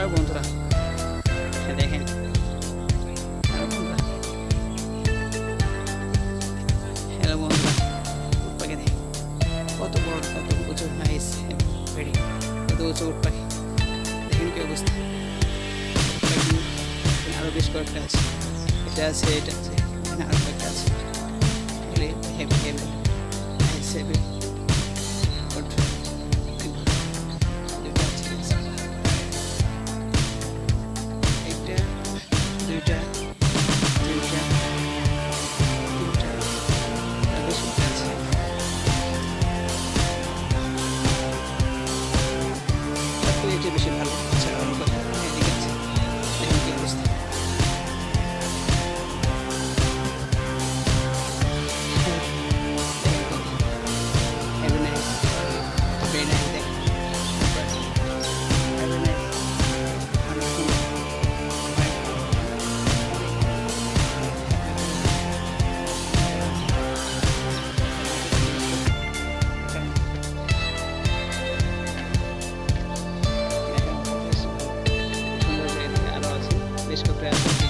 Hello বন্ধুরা দেখেন hello বন্ধুরা হ্যালো বন্ধুরা উট পাখি দেখেন কত বড় কত উঁচু নাইস ভেরি কত উঁচু উট পাখি দেখেন কি অবস্থা আরও বেশ কয়েকটা আছে এটা আছে এটা আছে এখানে আরও কয়েকটা আছে campeonatos.